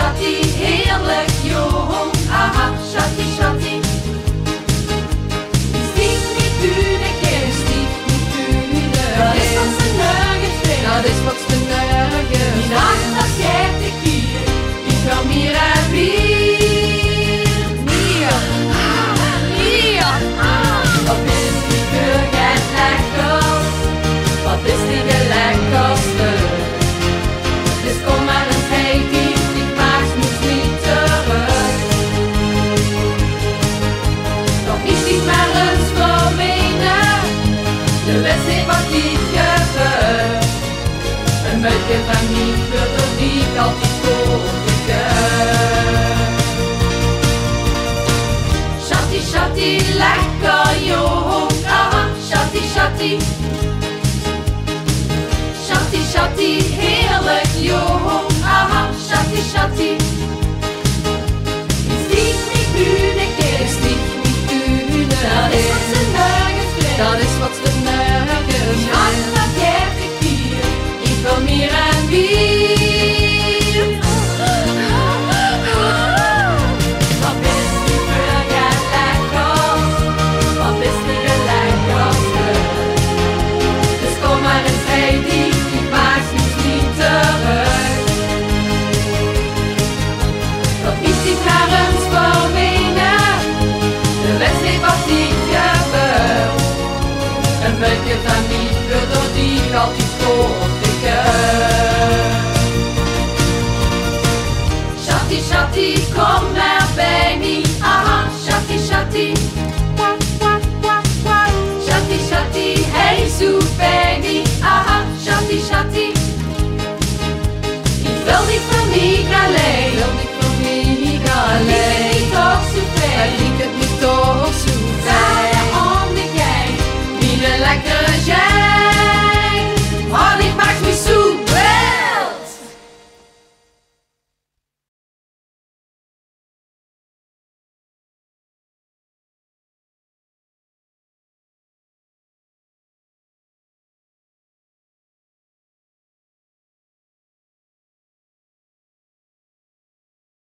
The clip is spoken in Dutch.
Shati, heerlijk jong. Aha, Shati, Shati. met je familie wird es nicht auf die Kurve gehen. Schatti, schatti, lecker Jung, aha, schatti, schatti. Schatti, schatti, heerlijk Jung, aha, schatti, schatti. niet liegt mich niet geht's dat is Bühne, da dat is wat Das ist was Come kom